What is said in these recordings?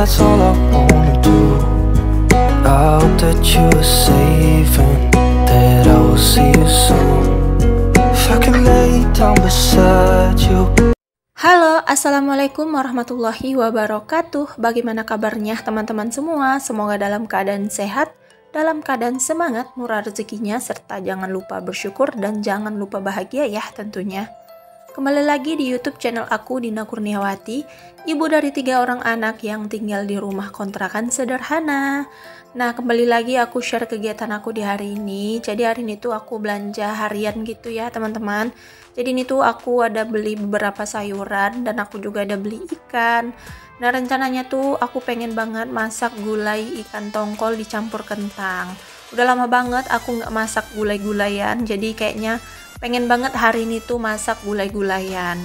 That's all I wanna do. I hope that you safe and that I will see you soon. If I could lay down beside you. Halo, Assalamualaikum warahmatullahi wabarakatuh Bagaimana kabarnya teman-teman semua? Semoga dalam keadaan sehat, dalam keadaan semangat, murah rezekinya, serta jangan lupa bersyukur dan jangan lupa bahagia ya tentunya Kembali lagi di YouTube channel aku Dina Kurniawati, ibu dari tiga orang anak yang tinggal di rumah kontrakan sederhana. Nah, kembali lagi aku share kegiatan aku di hari ini. Jadi hari ini tuh aku belanja harian gitu ya, teman-teman. Jadi ini tuh aku ada beli beberapa sayuran dan aku juga ada beli ikan. Nah, rencananya tuh aku pengen banget masak gulai ikan tongkol dicampur kentang. Udah lama banget aku nggak masak gulai-gulayan, jadi kayaknya pengen banget hari ini tuh masak gulai-gulayan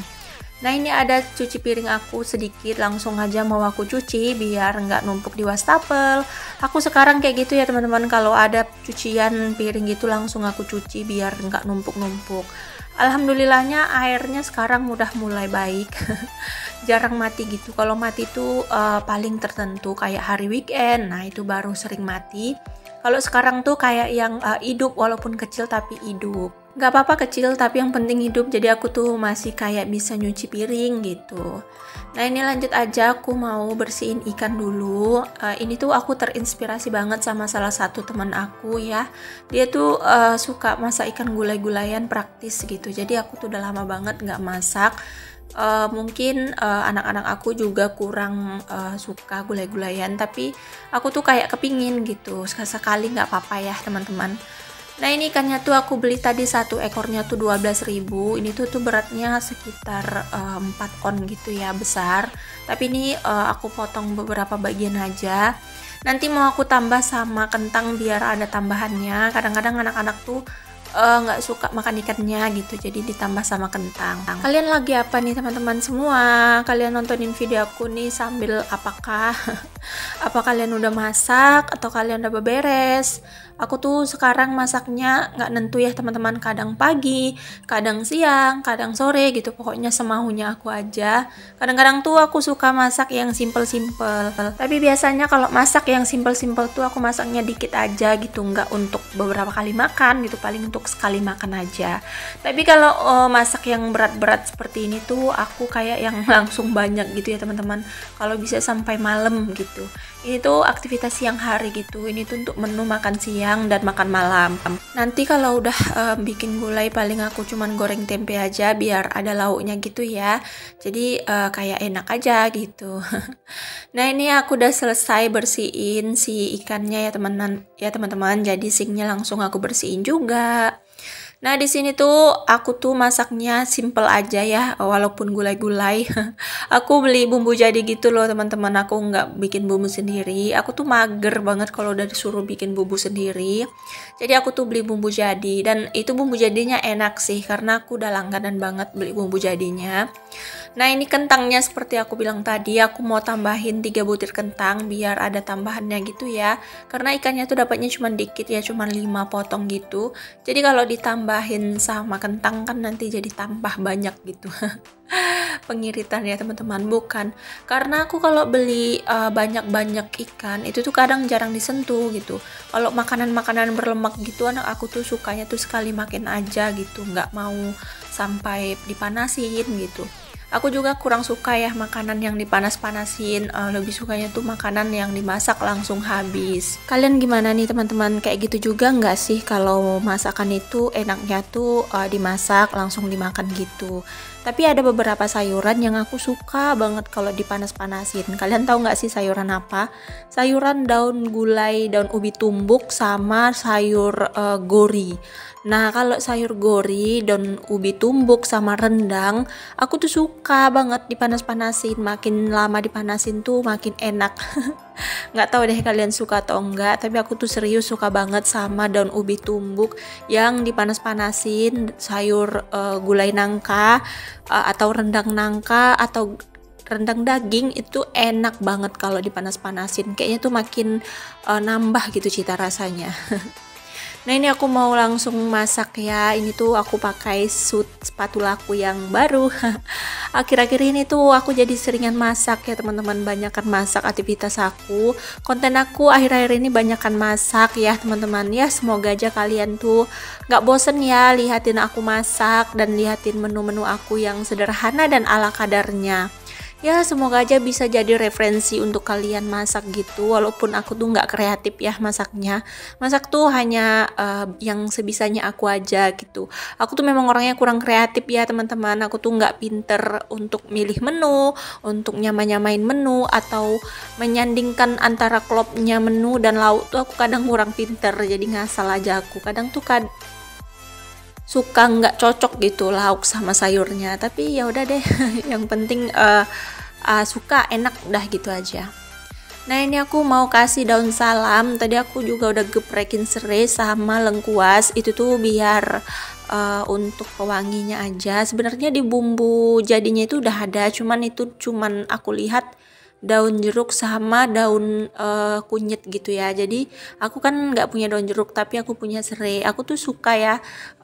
nah ini ada cuci piring aku sedikit langsung aja mau aku cuci biar nggak numpuk di wastafel. Aku sekarang kayak gitu ya teman-teman. Kalau ada cucian piring gitu langsung aku cuci biar nggak numpuk-numpuk. Alhamdulillahnya airnya sekarang udah mulai baik. Jarang mati gitu. Kalau mati tuh uh, paling tertentu kayak hari weekend. Nah itu baru sering mati. Kalau sekarang tuh kayak yang uh, hidup walaupun kecil tapi hidup Gak apa-apa kecil tapi yang penting hidup. Jadi aku tuh masih kayak bisa nyuci piring gitu. Nah ini lanjut aja. Aku mau bersihin ikan dulu. Uh, Ini tuh aku terinspirasi banget sama salah satu teman aku ya. Dia tuh uh, suka masak ikan gulai-gulayan praktis gitu. Jadi aku tuh udah lama banget gak masak. Uh, mungkin anak-anak uh, aku juga kurang uh, suka gulai-gulayan tapi aku tuh kayak kepingin gitu. Sekali nggak apa-apa ya teman-teman Nah ini ikannya tuh aku beli tadi satu ekornya tuh 12.000 Ini tuh tuh beratnya sekitar uh, eh, 4 on gitu ya besar. Tapi ini uh, aku potong beberapa bagian aja. Nanti mau aku tambah sama kentang biar ada tambahannya. Kadang-kadang anak-anak tuh nggak uh, suka makan ikannya gitu jadi ditambah sama kentang. Kalian lagi apa nih teman-teman semua? Kalian nontonin video aku nih sambil apakah apa kalian udah masak atau kalian udah beberes? Aku tuh sekarang masaknya nggak nentu ya teman-teman. Kadang pagi kadang siang kadang sore gitu. Pokoknya semaunya aku aja. Kadang-kadang tuh aku suka masak yang simple-simple tapi biasanya kalau masak yang simple-simple tuh aku masaknya dikit aja gitu. Nggak untuk beberapa kali makan gitu. Paling untuk sekali makan aja. Tapi kalau uh, masak yang berat-berat seperti ini tuh aku kayak yang langsung banyak gitu ya teman-teman. Kalau bisa sampai malam gitu ini tuh aktivitas siang hari gitu. Ini tuh untuk menu makan siang dan makan malam. Nanti kalau udah uh, bikin gulai paling aku cuman goreng tempe aja biar ada lauknya gitu ya. Jadi uh, kayak enak aja gitu. Nah ini aku udah selesai bersihin si ikannya ya teman-teman ya teman-teman. Jadi sinknya langsung aku bersihin juga Nah, di sini tuh aku tuh masaknya simple aja ya, walaupun gulai-gulai. aku beli bumbu jadi gitu loh, teman-teman. Aku nggak bikin bumbu sendiri. Aku tuh mager banget kalau udah disuruh bikin bumbu sendiri. Jadi aku tuh beli bumbu jadi dan itu bumbu jadinya enak sih karena aku udah langganan banget beli bumbu jadinya. Nah, ini kentangnya seperti aku bilang tadi, aku mau tambahin 3 butir kentang biar ada tambahannya gitu ya. Karena ikannya tuh dapatnya cuma dikit ya, cuma 5 potong gitu. Jadi kalau ditambahin sama kentang kan nanti jadi tambah banyak gitu. Pengiritan ya teman-teman, bukan. Karena aku kalau beli uh, banyak-banyak ikan itu tuh kadang jarang disentuh gitu. Kalau makanan-makanan berlemak gitu anak aku tuh sukanya tuh sekali makan aja gitu, nggak mau sampai dipanasin gitu aku juga kurang suka ya makanan yang dipanas-panasin. Uh, lebih sukanya tuh makanan yang dimasak langsung habis. Kalian gimana nih teman-teman? Kayak gitu juga nggak sih kalau masakan itu enaknya tuh uh, dimasak langsung dimakan gitu tapi ada beberapa sayuran yang aku suka banget kalau dipanas-panasin. Kalian tahu nggak sih sayuran apa? Sayuran daun gulai daun ubi tumbuk sama sayur uh, gori. Nah, kalau sayur gori, daun ubi tumbuk sama rendang, aku tuh suka banget dipanas-panasin. Makin lama dipanasin tuh makin enak nggak tahu deh kalian suka atau enggak tapi aku tuh serius suka banget sama daun ubi tumbuk yang dipanas-panasin sayur uh, gulai nangka uh, atau rendang nangka atau rendang daging itu enak banget kalau dipanas-panasin. Kayaknya tuh makin uh, nambah gitu cita rasanya Nah ini aku mau langsung masak ya. Ini tuh aku pakai suit spatula aku yang baru. Akhir-akhir ini tuh aku jadi seringan masak ya teman-teman. Banyakan masak aktivitas aku. Konten aku akhir-akhir ini banyakan masak ya teman-teman. Ya semoga aja kalian tuh gak bosen ya Lihatin aku masak dan lihatin menu-menu aku yang sederhana dan ala kadarnya ya semoga aja bisa jadi referensi untuk kalian masak gitu walaupun aku tuh nggak kreatif ya masaknya. Masak tuh hanya uh, yang sebisanya aku aja gitu. Aku tuh memang orangnya kurang kreatif ya teman-teman. Aku tuh nggak pinter untuk milih menu untuk nyama-nyamain menu atau menyandingkan antara klopnya menu dan lauk tuh aku kadang kurang pinter jadi ngasal aja aku. Kadang tuh kad suka nggak cocok gitu lauk sama sayurnya. Tapi ya udah deh yang penting uh, uh, suka enak udah gitu aja. Nah ini aku mau kasih daun salam. Tadi aku juga udah geprekin serai sama lengkuas. Itu tuh biar uh, untuk pewanginya aja. Sebenarnya di bumbu jadinya itu udah ada cuman itu cuman aku lihat daun jeruk sama daun uh, kunyit gitu ya. Jadi aku kan nggak punya daun jeruk tapi aku punya serai aku tuh suka ya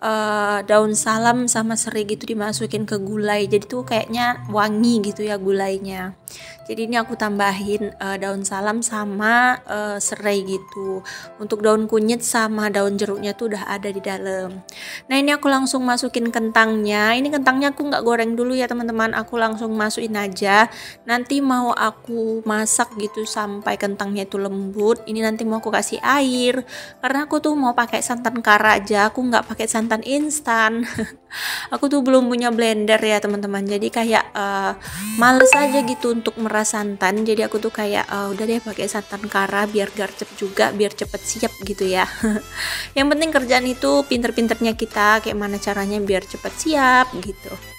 uh, daun salam sama serai gitu dimasukin ke gulai. Jadi tuh kayaknya wangi gitu ya gulainya. Jadi ini aku tambahin uh, daun salam sama uh, serai gitu. Untuk daun kunyit sama daun jeruknya tuh udah ada di dalam. Nah ini aku langsung masukin kentangnya. Ini kentangnya aku nggak goreng dulu ya teman-teman. Aku langsung masukin aja. Nanti mau aku masak gitu sampai kentangnya itu lembut ini nanti mau aku kasih air. Karena aku tuh mau pakai santan kara aja aku nggak pakai santan instan. Aku tuh belum punya blender ya teman-teman. Jadi kayak uh, males aja gitu untuk merasa santan. Jadi aku tuh kayak uh, udah deh pakai santan kara biar garcep juga biar cepet siap gitu ya. Yang penting kerjaan itu pinter-pinternya kita kayak mana caranya biar cepet siap gitu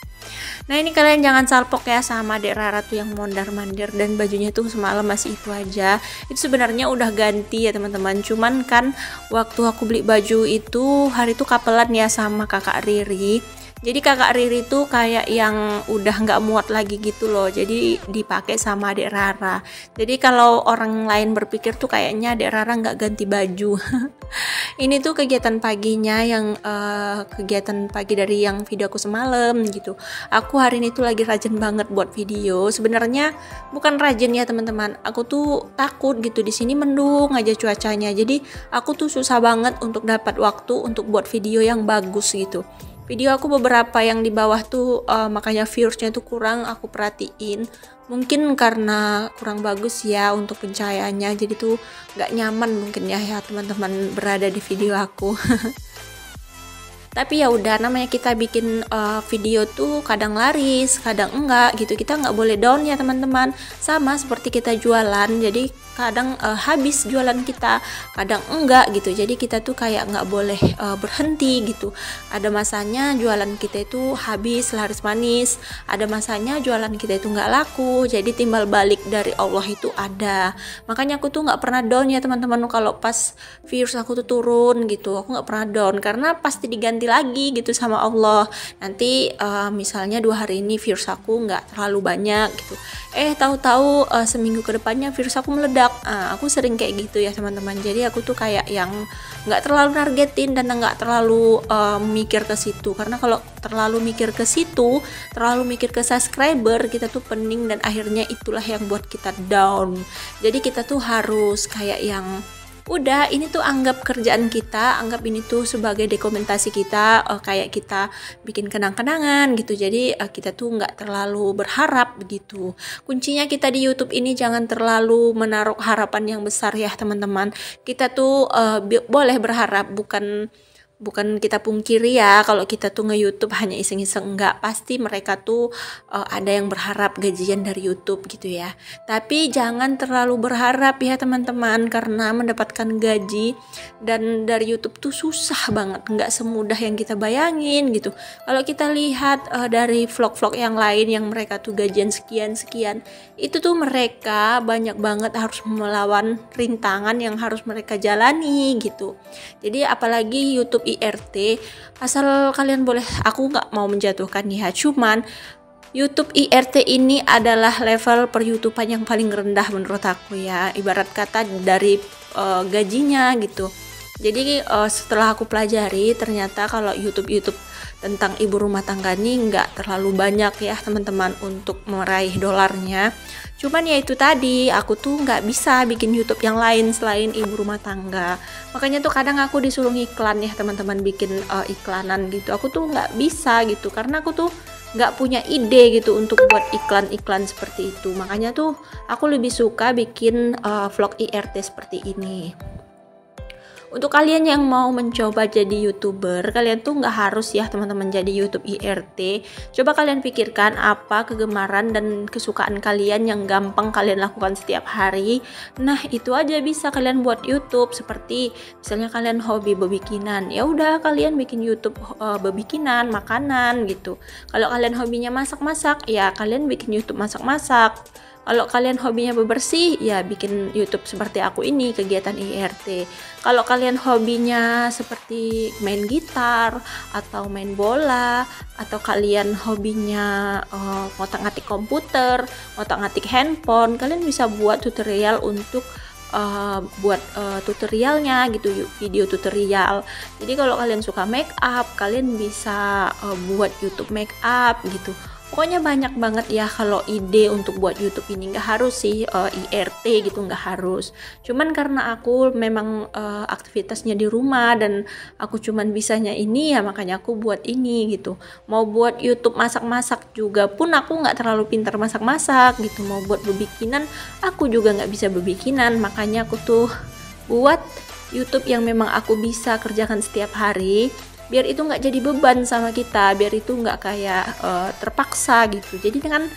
Nah ini kalian jangan salpok ya sama Dek Rara tuh yang mondar mandir dan bajunya tuh semalam masih itu aja. Itu sebenarnya udah ganti ya teman-teman. Cuman kan waktu aku beli baju itu hari itu kapelan ya sama kakak Riri jadi kakak Riri tuh kayak yang udah nggak muat lagi gitu loh. Jadi dipakai sama adik Rara. Jadi kalau orang lain berpikir tuh kayaknya adik Rara nggak ganti baju. Ini tuh kegiatan paginya yang uh, kegiatan pagi dari yang video aku semalam gitu. Aku hari ini tuh lagi rajin banget buat video. Sebenarnya bukan rajin ya teman-teman. Aku tuh takut gitu di sini mendung aja cuacanya. Jadi aku tuh susah banget untuk dapat waktu untuk buat video yang bagus gitu video aku beberapa yang di bawah tuh uh, makanya viewersnya tuh kurang aku perhatiin. Mungkin karena kurang bagus ya untuk pencahayaannya jadi tuh nggak nyaman mungkin ya ya teman-teman berada di video aku. Tapi ya udah namanya kita bikin uh, video tuh kadang laris kadang enggak gitu. Kita nggak boleh down ya teman-teman. Sama seperti kita jualan jadi kadang uh, habis jualan kita kadang enggak gitu. Jadi kita tuh kayak nggak boleh uh, berhenti gitu. Ada masanya jualan kita itu habis laris manis. Ada masanya jualan kita itu nggak laku. Jadi timbal balik dari Allah itu ada. Makanya aku tuh nggak pernah down ya teman-teman. Kalau pas virus aku tuh turun gitu aku nggak pernah down. Karena pasti diganti ganti lagi gitu sama Allah. Nanti uh, misalnya dua hari ini virus aku nggak terlalu banyak gitu. Eh tahu-tahu uh, seminggu ke depannya virus aku meledak uh, aku sering kayak gitu ya teman-teman. Jadi aku tuh kayak yang nggak terlalu nargetin dan nggak terlalu uh, mikir ke situ. Karena kalau terlalu mikir ke situ terlalu mikir ke subscriber kita tuh pening dan akhirnya itulah yang buat kita down. Jadi kita tuh harus kayak yang udah ini tuh anggap kerjaan kita anggap ini tuh sebagai dokumentasi kita uh, kayak kita bikin kenang-kenangan gitu. Jadi uh, kita tuh nggak terlalu berharap begitu. Kuncinya kita di YouTube ini jangan terlalu menaruh harapan yang besar ya teman-teman. Kita tuh uh, boleh berharap bukan bukan kita pungkiri ya kalau kita tuh nge-YouTube hanya iseng-iseng enggak. Pasti mereka tuh uh, ada yang berharap gajian dari YouTube gitu ya. Tapi jangan terlalu berharap ya teman-teman karena mendapatkan gaji dan dari YouTube tuh susah banget. Nggak semudah yang kita bayangin gitu. Kalau kita lihat uh, dari vlog-vlog yang lain yang mereka tuh gajian sekian-sekian itu tuh mereka banyak banget harus melawan rintangan yang harus mereka jalani gitu. Jadi apalagi YouTube IRT asal kalian boleh aku nggak mau menjatuhkan ya cuman YouTube IRT ini adalah level per YouTubean yang paling rendah menurut aku ya. Ibarat kata dari uh, gajinya gitu jadi uh, setelah aku pelajari ternyata kalau YouTube YouTube tentang ibu rumah tangga ini nggak terlalu banyak ya teman-teman untuk meraih dolarnya. Cuman ya itu tadi aku tuh nggak bisa bikin YouTube yang lain selain ibu rumah tangga. Makanya tuh kadang aku disuruh iklan ya teman-teman bikin uh, iklanan gitu. Aku tuh nggak bisa gitu karena aku tuh nggak punya ide gitu untuk buat iklan-iklan seperti itu. Makanya tuh aku lebih suka bikin uh, vlog IRT seperti ini untuk kalian yang mau mencoba jadi youtuber kalian tuh nggak harus ya teman-teman jadi YouTube IRT coba kalian pikirkan apa kegemaran dan kesukaan kalian yang gampang kalian lakukan setiap hari. Nah itu aja bisa kalian buat YouTube. Seperti misalnya kalian hobi bebikinan ya udah kalian bikin YouTube uh, bebikinan makanan gitu. Kalau kalian hobinya masak-masak ya kalian bikin YouTube masak-masak kalau kalian hobinya bebersih, ya bikin YouTube seperti aku ini, kegiatan IRT. Kalau kalian hobinya seperti main gitar atau main bola atau kalian hobinya uh, ngotak-ngatik komputer, ngotak-ngatik handphone, kalian bisa buat tutorial untuk uh, buat uh, tutorialnya gitu video tutorial jadi kalau kalian suka make up kalian bisa uh, buat YouTube make up gitu pokoknya banyak banget ya kalau ide untuk buat YouTube ini. Nggak harus sih uh, eh, IRT gitu nggak harus. Cuman karena aku memang uh, aktivitasnya di rumah dan aku cuman bisanya ini ya makanya aku buat ini gitu. Mau buat YouTube masak-masak juga pun aku nggak terlalu pintar masak-masak gitu. Mau buat bebikinan aku juga nggak bisa bebikinan makanya aku tuh buat YouTube yang memang aku bisa kerjakan setiap hari biar itu nggak jadi beban sama kita biar itu nggak kayak uh, terpaksa gitu. Jadi dengan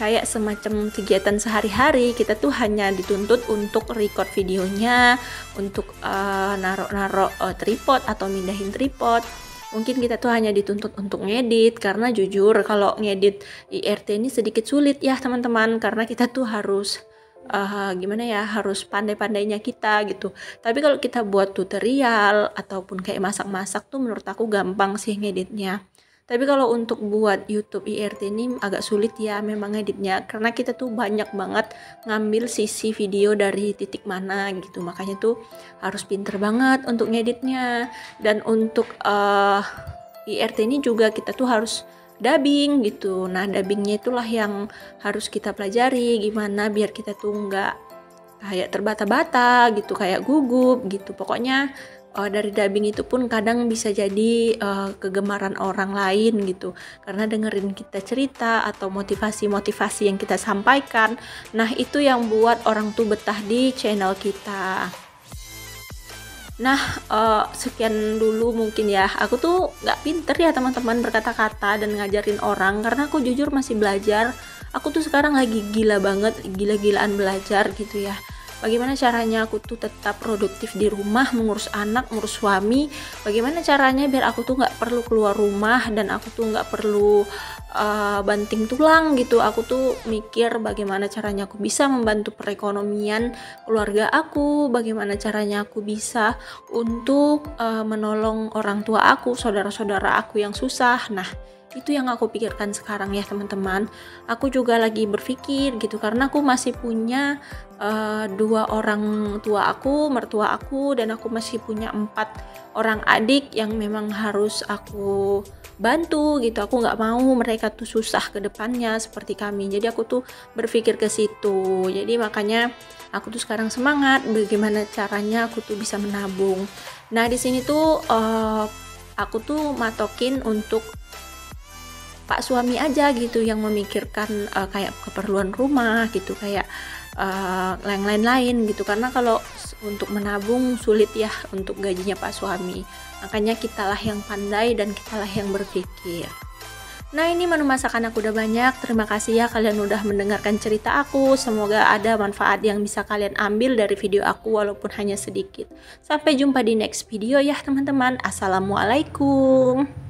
kayak semacam kegiatan sehari-hari kita tuh hanya dituntut untuk record videonya untuk uh, naro-naro uh, tripod atau mindahin tripod. Mungkin kita tuh hanya dituntut untuk ngedit karena jujur kalau ngedit IRT ini sedikit sulit ya teman-teman. Karena kita tuh harus uh, gimana ya harus pandai-pandainya kita gitu. Tapi kalau kita buat tutorial ataupun kayak masak-masak tuh menurut aku gampang sih ngeditnya. Tapi kalau untuk buat YouTube IRT ini agak sulit ya memang ngeditnya karena kita tuh banyak banget ngambil sisi video dari titik mana gitu. Makanya tuh harus pinter banget untuk ngeditnya. Dan untuk uh, eh, IRT ini juga kita tuh harus dubbing gitu. Nah, dubbingnya itulah yang harus kita pelajari gimana biar kita tuh nggak kayak terbata-bata gitu, kayak gugup gitu. Pokoknya uh, dari dubbing itu pun kadang bisa jadi uh, kegemaran orang lain gitu karena dengerin kita cerita atau motivasi-motivasi yang kita sampaikan nah itu yang buat orang tuh betah di channel kita Nah, uh, sekian dulu mungkin ya. Aku tuh nggak pinter ya teman-teman berkata-kata dan ngajarin orang karena aku jujur masih belajar. Aku tuh sekarang lagi gila banget, gila-gilaan belajar gitu ya bagaimana caranya aku tuh tetap produktif di rumah mengurus anak mengurus suami? Bagaimana caranya biar aku tuh nggak perlu keluar rumah dan aku tuh nggak perlu uh, banting tulang gitu? Aku tuh mikir bagaimana caranya aku bisa membantu perekonomian keluarga aku bagaimana caranya aku bisa untuk uh, menolong orang tua aku saudara-saudara aku yang susah. Nah itu yang aku pikirkan sekarang ya teman-teman. Aku juga lagi berpikir gitu karena aku masih punya uh, dua orang tua aku mertua aku dan aku masih punya empat orang adik yang memang harus aku bantu gitu. Aku nggak mau mereka tuh susah ke depannya seperti kami. Jadi aku tuh berpikir ke situ. Jadi makanya aku tuh sekarang semangat bagaimana caranya aku tuh bisa menabung. Nah di sini tuh uh, aku tuh matokin untuk pak suami aja gitu yang memikirkan uh, kayak keperluan rumah gitu kayak uh, yang lain-lain gitu. Karena kalau untuk menabung sulit ya untuk gajinya pak suami. Makanya kitalah yang pandai dan kitalah yang berpikir. Nah ini menu masakan aku udah banyak. Terima kasih ya kalian udah mendengarkan cerita aku. Semoga ada manfaat yang bisa kalian ambil dari video aku Walaupun hanya sedikit. Sampai jumpa di next video ya teman-teman. Assalamualaikum